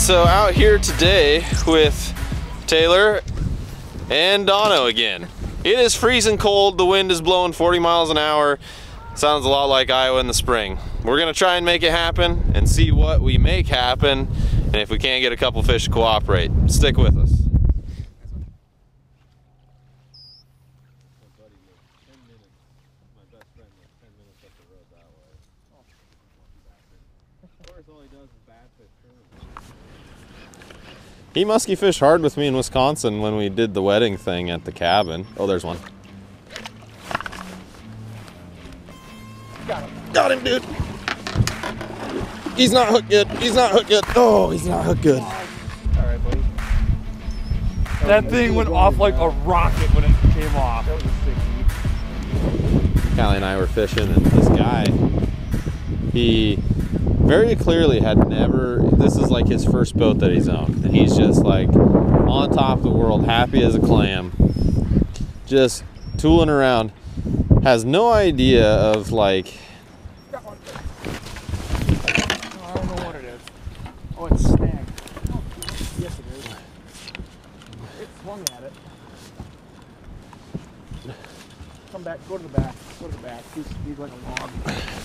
so out here today with Taylor and Dono again. It is freezing cold, the wind is blowing 40 miles an hour. Sounds a lot like Iowa in the spring. We're gonna try and make it happen and see what we make happen and if we can't get a couple fish to cooperate. Stick with us. He musky fished hard with me in Wisconsin when we did the wedding thing at the cabin. Oh, there's one. Got him. Got him, dude. He's not hooked good. He's not hooked good. Oh, he's not hooked good. All right, buddy. That thing went off like a rocket when it came off. That was sick Callie and I were fishing, and this guy, he very clearly had never. This is like his first boat that he's owned, and he's just like on top of the world, happy as a clam, just tooling around. Has no idea of like Oh, it's snagged. Yes, it is. It swung at it. Come back. Go to the back. Go to the back. He's, he's like a log.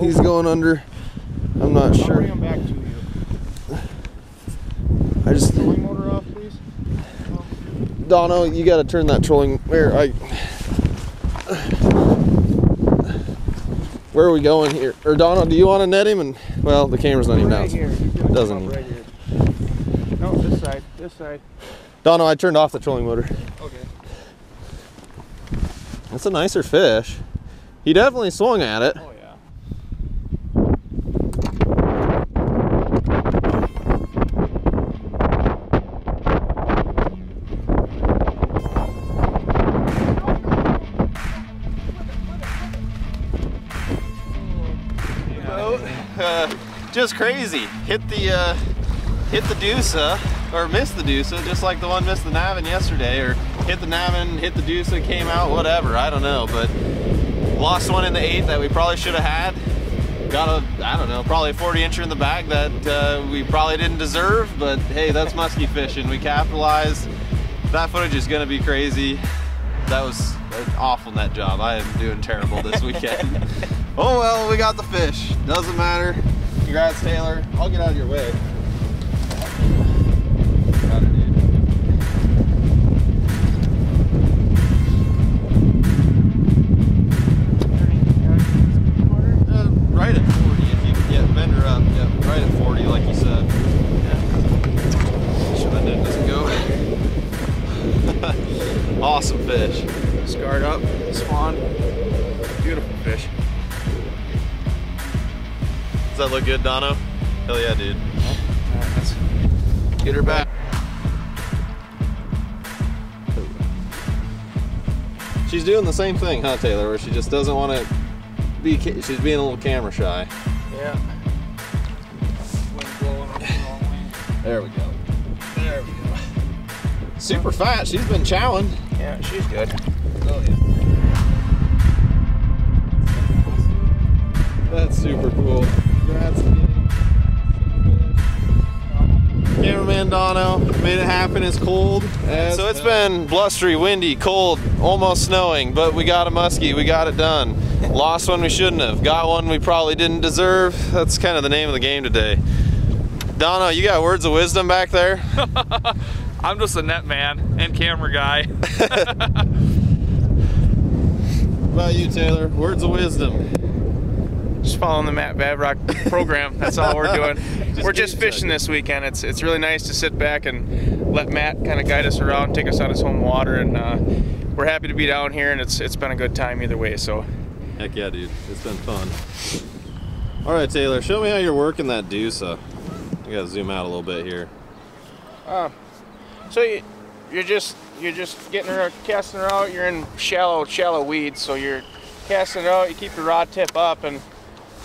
He's going under. I'm not I'll sure. bring him back to you. I just Throwing motor off, please. Dono, you got to turn that trolling. Where I? Where are we going here? Or Dono, do you want to net him? And well, the camera's not even right out. here. Come Doesn't? Right here. No, this side. This side. Dono, I turned off the trolling motor. Okay. That's a nicer fish. He definitely swung at it. Oh yeah. Boat. Uh, just crazy. Hit the uh, hit the Deusa or missed the Deusa, just like the one missed the Navin yesterday, or hit the Navin, hit the Deusa, came out, whatever. I don't know, but lost one in the eighth that we probably should have had. Got a, I don't know, probably a 40 incher in the bag that uh, we probably didn't deserve, but hey, that's musky fishing. We capitalized. That footage is gonna be crazy. That was an awful net job. I am doing terrible this weekend. Oh well, we got the fish. Doesn't matter. Congrats, Taylor. I'll get out of your way. Does that look good, Dono? Hell yeah, dude. Get her back. She's doing the same thing, huh, Taylor? Where she just doesn't want to be. She's being a little camera shy. Yeah. Wind blowing up the. There we go. There we go. Super fat. She's been chowing. Yeah, she's good. Oh yeah. That's super cool. Congrats. Cameraman Dono made it happen. It's cold. so it's been blustery, windy, cold, almost snowing, but we got a muskie. We got it done. Lost one we shouldn't have. Got one we probably didn't deserve. That's kind of the name of the game today. Dono, you got words of wisdom back there? I'm just a net man and camera guy. What about you, Taylor? Words of wisdom. Just following the Matt Vavroch program. That's all we're doing. Just we're just fishing this weekend. It's it's really nice to sit back and let Matt kind of guide us around, take us on his home water, and uh, we're happy to be down here. And it's it's been a good time either way. So Heck yeah, dude. It's been fun. All right, Taylor, show me how you're working that Deusa. I gotta zoom out a little bit here. so you, you're just you're just getting her casting her out. You're in shallow shallow weeds, so you're casting it out. You keep your rod tip up and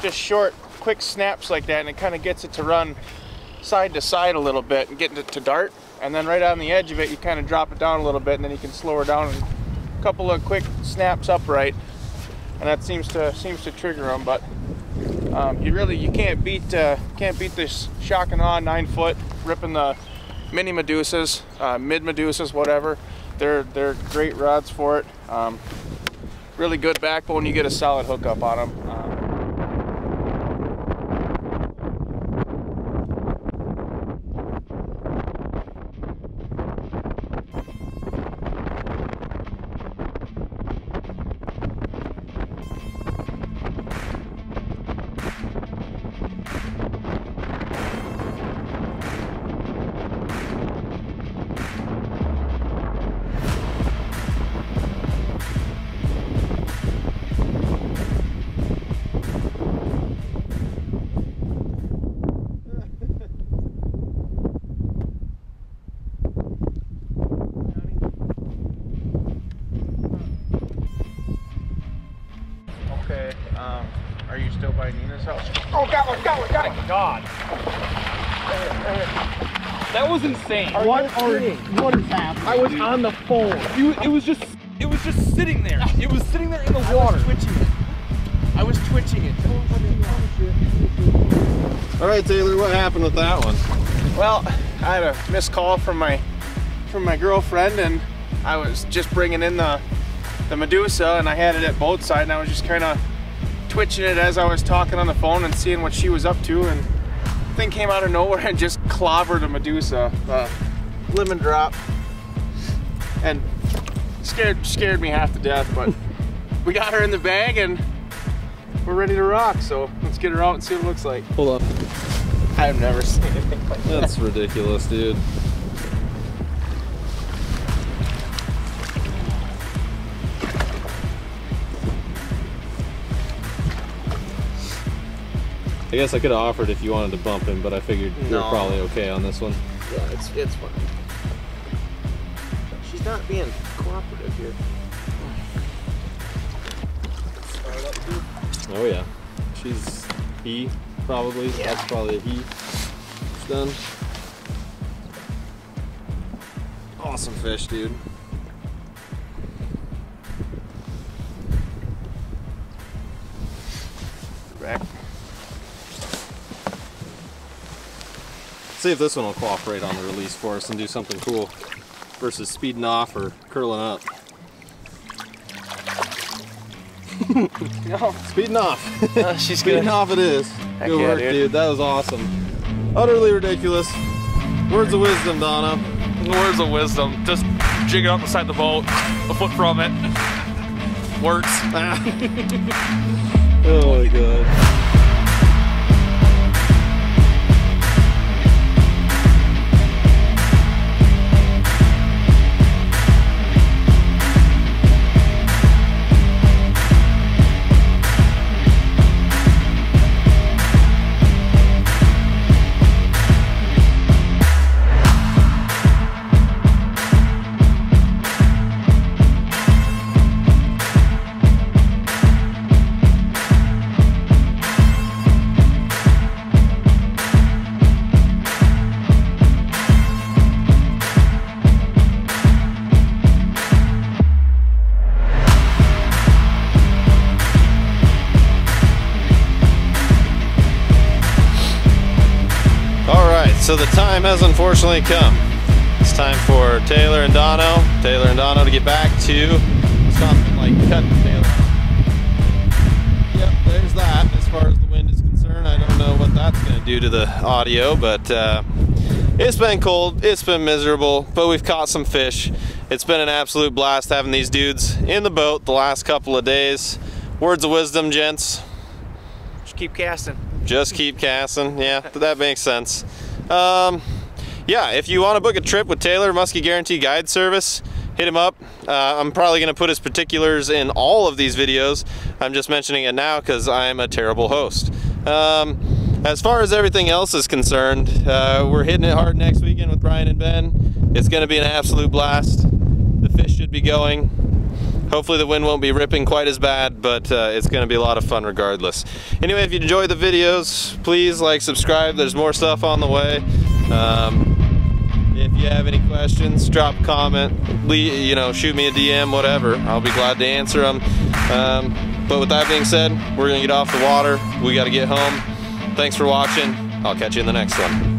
just short, quick snaps like that, and it kind of gets it to run side to side a little bit and getting it to dart. And then right on the edge of it, you kind of drop it down a little bit, and then you can slow her down and a couple of quick snaps upright, and that seems to seems to trigger them. But Um, you really you can't beat uh, can't beat this shock and awe nine foot ripping the mini Medusas, uh, mid Medusas, whatever. They're they're great rods for it. Um, really good backbone. You get a solid hookup on them. Oh, got one, got one, got one. God. That was insane. What are what is happening? I was on the phone. You, it was just, it was just sitting there. It was sitting there in the water. twitching it. I was twitching it. All right, Taylor, what happened with that one? Well, I had a missed call from my from my girlfriend, and I was just bringing in the the Medusa, and I had it at both sides, and I was just kind of twitching it as I was talking on the phone and seeing what she was up to, and thing came out of nowhere and just clobbered a Medusa, uh, lemon drop, and scared scared me half to death. But we got her in the bag, and we're ready to rock. So let's get her out and see what it looks like. Hold up. I've never seen anything like that. That's ridiculous, dude. I guess I could have offered if you wanted to bump him, but I figured you're probably okay on this one. Yeah, it's it's fine. She's not being cooperative here. Oh yeah. She's he, probably. Yeah. That's probably a he. It's done. Awesome fish, dude. Back. See if this one will cooperate on the release for us and do something cool versus speeding off or curling up. No, Speeding off. Oh, she's Speeding good. off it is. Heck Good yeah, work, dude. dude. That was awesome. Utterly ridiculous. Words of wisdom, Dono. Words of wisdom. Just jig it up beside the boat, a foot from it. Works. Oh my god. So the time has unfortunately come. It's time for Taylor and Dono, Taylor and Dono to get back to something like cutting Taylor. Yep, there's that. As far as the wind is concerned, I don't know what that's going to do to the audio, but uh, it's been cold, it's been miserable, but we've caught some fish. It's been an absolute blast having these dudes in the boat the last couple of days. Words of wisdom, gents. Just keep casting. Just keep casting. Yeah, that makes sense. Um, yeah, if you want to book a trip with Taylor Musky Guarantee Guide Service, hit him up. Uh, I'm probably going to put his particulars in all of these videos. I'm just mentioning it now because I'm a terrible host. Um, as far as everything else is concerned, uh, we're hitting it hard next weekend with Brian and Ben. It's going to be an absolute blast. The fish should be going. Hopefully the wind won't be ripping quite as bad, but uh, it's going to be a lot of fun regardless. Anyway, if you enjoy the videos, please like, subscribe. There's more stuff on the way. Um, if you have any questions, drop a comment. Le you know, shoot me a DM, whatever. I'll be glad to answer them. Um, But with that being said, we're gonna get off the water. We gotta get home. Thanks for watching. I'll catch you in the next one.